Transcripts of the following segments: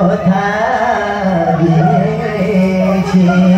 có tha biết chi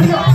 何が